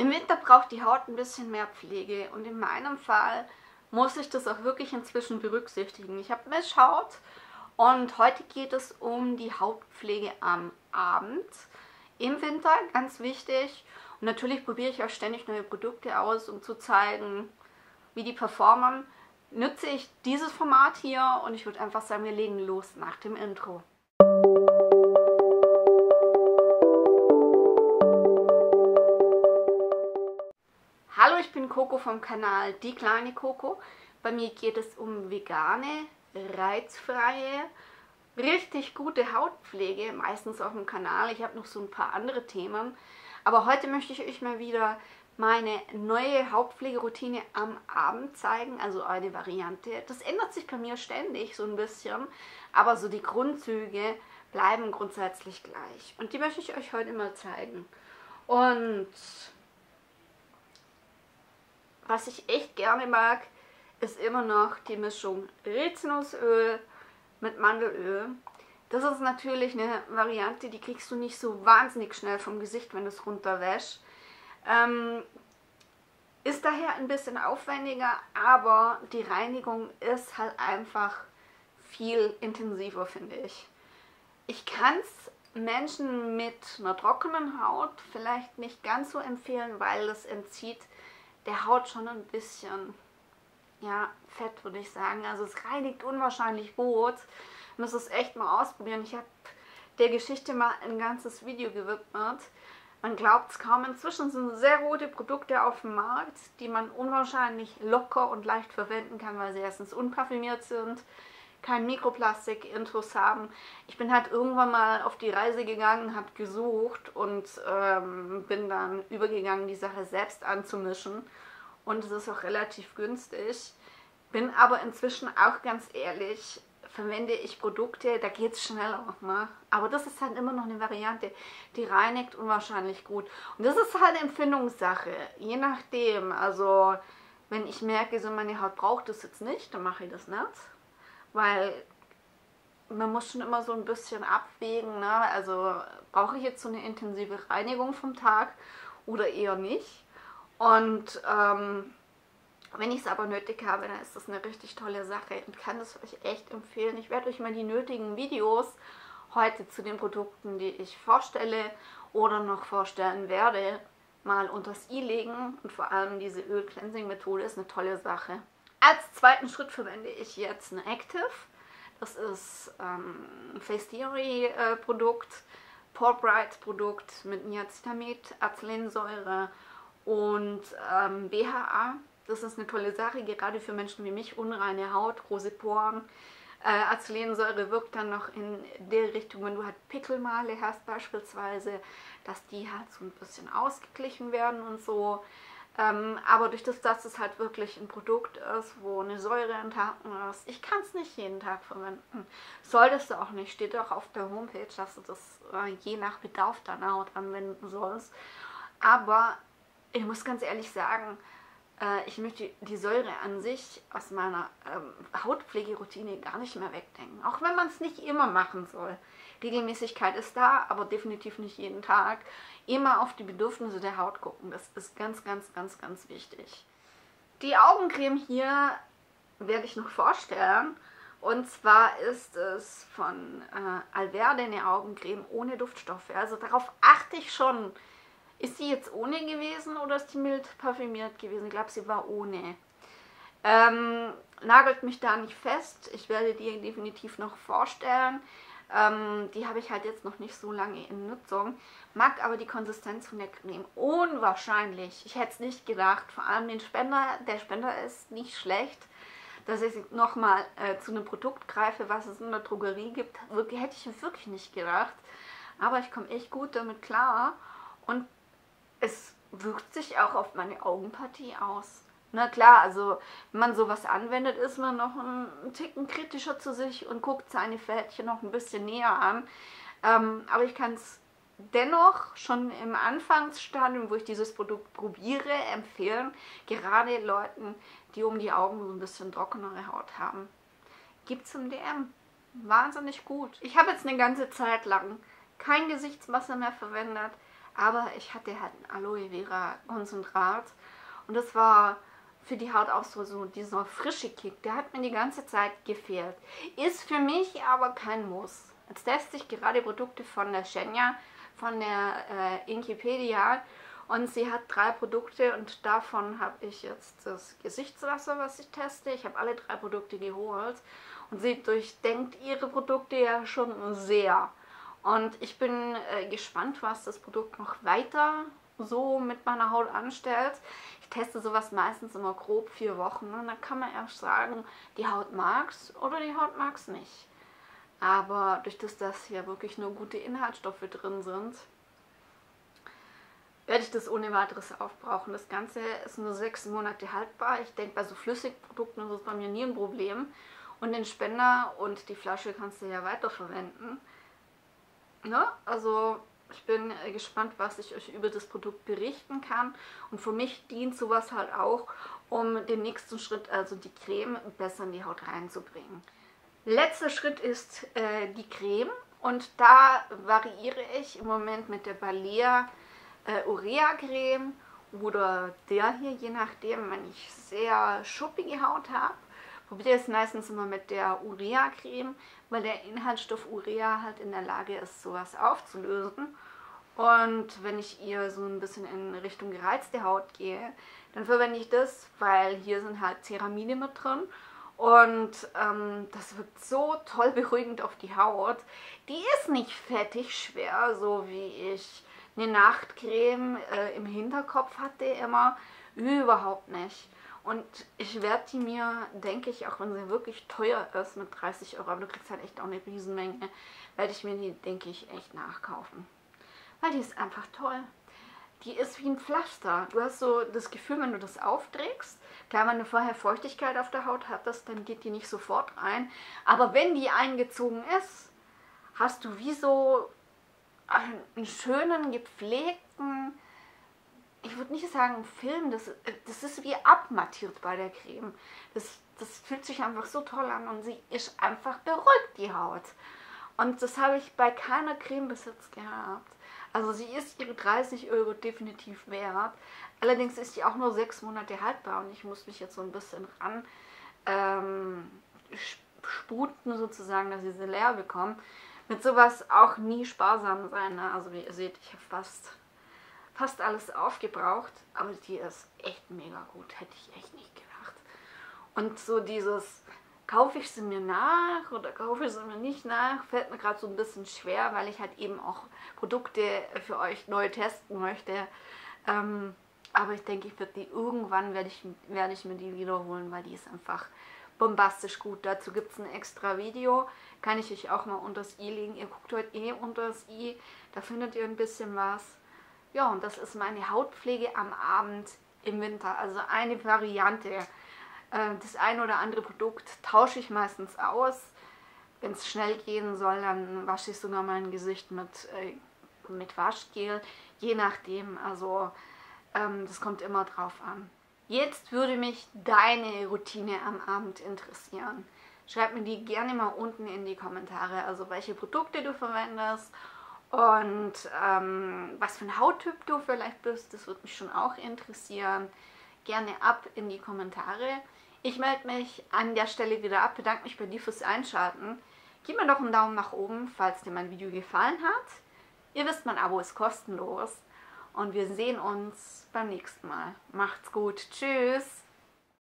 Im Winter braucht die Haut ein bisschen mehr Pflege und in meinem Fall muss ich das auch wirklich inzwischen berücksichtigen. Ich habe Mischhaut und heute geht es um die Hautpflege am Abend. Im Winter, ganz wichtig. Und natürlich probiere ich auch ständig neue Produkte aus, um zu zeigen, wie die performen. Nütze ich dieses Format hier und ich würde einfach sagen, wir legen los nach dem Intro. Ich bin Coco vom Kanal Die kleine Coco. Bei mir geht es um vegane, reizfreie, richtig gute Hautpflege, meistens auf dem Kanal. Ich habe noch so ein paar andere Themen. Aber heute möchte ich euch mal wieder meine neue Hautpflegeroutine am Abend zeigen, also eine Variante. Das ändert sich bei mir ständig so ein bisschen, aber so die Grundzüge bleiben grundsätzlich gleich. Und die möchte ich euch heute mal zeigen. Und was ich echt gerne mag, ist immer noch die Mischung Rizinusöl mit Mandelöl. Das ist natürlich eine Variante, die kriegst du nicht so wahnsinnig schnell vom Gesicht, wenn du es runterwäschst. Ähm, ist daher ein bisschen aufwendiger, aber die Reinigung ist halt einfach viel intensiver, finde ich. Ich kann es Menschen mit einer trockenen Haut vielleicht nicht ganz so empfehlen, weil es entzieht der Haut schon ein bisschen, ja, fett, würde ich sagen. Also es reinigt unwahrscheinlich gut. Muss es echt mal ausprobieren. Ich habe der Geschichte mal ein ganzes Video gewidmet. Man glaubt es kaum. Inzwischen sind sehr gute Produkte auf dem Markt, die man unwahrscheinlich locker und leicht verwenden kann, weil sie erstens unparfümiert sind, kein Mikroplastik-Intus haben. Ich bin halt irgendwann mal auf die Reise gegangen, habe gesucht und ähm, bin dann übergegangen, die Sache selbst anzumischen. Und es ist auch relativ günstig. Bin aber inzwischen auch ganz ehrlich, verwende ich Produkte, da geht es schneller. Ne? Aber das ist halt immer noch eine Variante, die reinigt unwahrscheinlich gut. Und das ist halt Empfindungssache, je nachdem. Also wenn ich merke, so meine Haut braucht das jetzt nicht, dann mache ich das nicht weil man muss schon immer so ein bisschen abwägen, ne? also brauche ich jetzt so eine intensive Reinigung vom Tag oder eher nicht. Und ähm, wenn ich es aber nötig habe, dann ist das eine richtig tolle Sache und kann es euch echt empfehlen. Ich werde euch mal die nötigen Videos heute zu den Produkten, die ich vorstelle oder noch vorstellen werde, mal unters i legen. Und vor allem diese Öl-Cleansing-Methode ist eine tolle Sache. Als zweiten Schritt verwende ich jetzt eine Active. Das ist ähm, ein Face Theory äh, Produkt, Pore Bright Produkt mit Niacinamid, Acelensäure und ähm, BHA. Das ist eine tolle Sache, gerade für Menschen wie mich, unreine Haut, große Poren. Äh, Acelensäure wirkt dann noch in der Richtung, wenn du halt Pickelmale hast beispielsweise, dass die halt so ein bisschen ausgeglichen werden und so. Ähm, aber durch das, dass es halt wirklich ein Produkt ist, wo eine Säure enthalten ist, ich kann es nicht jeden Tag verwenden. Solltest du auch nicht, steht auch auf der Homepage, dass du das äh, je nach Bedarf deiner Haut anwenden sollst. Aber ich muss ganz ehrlich sagen, äh, ich möchte die Säure an sich aus meiner ähm, Hautpflegeroutine gar nicht mehr wegdenken. Auch wenn man es nicht immer machen soll. Regelmäßigkeit ist da, aber definitiv nicht jeden Tag. Immer auf die Bedürfnisse der Haut gucken. Das ist ganz, ganz, ganz, ganz wichtig. Die Augencreme hier werde ich noch vorstellen. Und zwar ist es von äh, Alverde eine Augencreme ohne Duftstoffe. Also darauf achte ich schon. Ist sie jetzt ohne gewesen oder ist die mild parfümiert gewesen? Ich glaube, sie war ohne. Ähm, nagelt mich da nicht fest. Ich werde die definitiv noch vorstellen. Ähm, die habe ich halt jetzt noch nicht so lange in Nutzung. Mag aber die Konsistenz von der Creme unwahrscheinlich. Ich hätte es nicht gedacht. Vor allem den Spender. Der Spender ist nicht schlecht. Dass ich nochmal äh, zu einem Produkt greife, was es in der Drogerie gibt, wirklich, hätte ich wirklich nicht gedacht. Aber ich komme echt gut damit klar. Und es wirkt sich auch auf meine Augenpartie aus. Na klar, also wenn man sowas anwendet, ist man noch ein Ticken kritischer zu sich und guckt seine Fältchen noch ein bisschen näher an. Ähm, aber ich kann es dennoch schon im Anfangsstadium, wo ich dieses Produkt probiere, empfehlen, gerade Leuten, die um die Augen so ein bisschen trockenere Haut haben. Gibt es im DM. Wahnsinnig gut. Ich habe jetzt eine ganze Zeit lang kein Gesichtswasser mehr verwendet, Aber ich hatte halt ein Aloe Vera Konzentrat und das war für die Haut auch so, so dieser frische Kick, der hat mir die ganze Zeit gefehlt. Ist für mich aber kein Muss. Jetzt teste ich gerade Produkte von der Shenya, von der äh, Inkipedia und sie hat drei Produkte und davon habe ich jetzt das Gesichtswasser, was ich teste. Ich habe alle drei Produkte geholt und sie durchdenkt ihre Produkte ja schon sehr. Und ich bin äh, gespannt, was das Produkt noch weiter so mit meiner Haut anstellt. Ich teste sowas meistens immer grob vier Wochen und dann kann man erst sagen, die Haut mag's oder die Haut mag's nicht. Aber durch das, dass hier wirklich nur gute Inhaltsstoffe drin sind, werde ich das ohne weiteres aufbrauchen. Das Ganze ist nur sechs Monate haltbar. Ich denke, bei so Flüssigprodukten ist es bei mir nie ein Problem. Und den Spender und die Flasche kannst du ja weiterverwenden. Ne? Also ich bin äh, gespannt, was ich euch über das Produkt berichten kann. Und für mich dient sowas halt auch, um den nächsten Schritt, also die Creme, besser in die Haut reinzubringen. Letzter Schritt ist äh, die Creme. Und da variiere ich im Moment mit der Balea äh, Urea Creme oder der hier, je nachdem, wenn ich sehr schuppige Haut habe probiere es meistens immer mit der Urea-Creme, weil der Inhaltsstoff Urea halt in der Lage ist, sowas aufzulösen. Und wenn ich ihr so ein bisschen in Richtung gereizte Haut gehe, dann verwende ich das, weil hier sind halt Ceramide mit drin. Und ähm, das wirkt so toll beruhigend auf die Haut. Die ist nicht fettig schwer, so wie ich eine Nachtcreme äh, im Hinterkopf hatte immer. Überhaupt nicht. Und ich werde die mir, denke ich, auch wenn sie wirklich teuer ist, mit 30 Euro, aber du kriegst halt echt auch eine Riesenmenge, werde ich mir die, denke ich, echt nachkaufen. Weil die ist einfach toll. Die ist wie ein Pflaster. Du hast so das Gefühl, wenn du das aufträgst, klar, wenn du vorher Feuchtigkeit auf der Haut hattest, dann geht die nicht sofort rein. Aber wenn die eingezogen ist, hast du wie so einen schönen, gepflegten, ich würde nicht sagen Film, das, das ist wie abmattiert bei der Creme. Das, das fühlt sich einfach so toll an und sie ist einfach beruhigt, die Haut. Und das habe ich bei keiner Creme bis jetzt gehabt. Also sie ist ihre 30 Euro definitiv wert. Allerdings ist sie auch nur sechs Monate haltbar und ich muss mich jetzt so ein bisschen ran ähm, sputen sozusagen, dass ich sie leer bekomme. Mit sowas auch nie sparsam sein. Ne? Also wie ihr seht, ich habe fast fast alles aufgebraucht, aber die ist echt mega gut, hätte ich echt nicht gedacht. Und so dieses, kaufe ich sie mir nach oder kaufe ich sie mir nicht nach, fällt mir gerade so ein bisschen schwer, weil ich halt eben auch Produkte für euch neu testen möchte. Ähm, aber ich denke, ich werde die irgendwann werde ich, werde ich mir die wiederholen, weil die ist einfach bombastisch gut. Dazu gibt es ein extra Video, kann ich euch auch mal unter das i legen. Ihr guckt heute eh unter das i, da findet ihr ein bisschen was. Ja, und das ist meine Hautpflege am Abend im Winter. Also eine Variante. Äh, das ein oder andere Produkt tausche ich meistens aus. Wenn es schnell gehen soll, dann wasche ich sogar mein Gesicht mit, äh, mit Waschgel. Je nachdem, also ähm, das kommt immer drauf an. Jetzt würde mich deine Routine am Abend interessieren. Schreib mir die gerne mal unten in die Kommentare, also welche Produkte du verwendest und ähm, was für ein Hauttyp du vielleicht bist, das würde mich schon auch interessieren. Gerne ab in die Kommentare. Ich melde mich an der Stelle wieder ab, bedanke mich bei dir fürs Einschalten. Gib mir doch einen Daumen nach oben, falls dir mein Video gefallen hat. Ihr wisst, mein Abo ist kostenlos. Und wir sehen uns beim nächsten Mal. Macht's gut. Tschüss.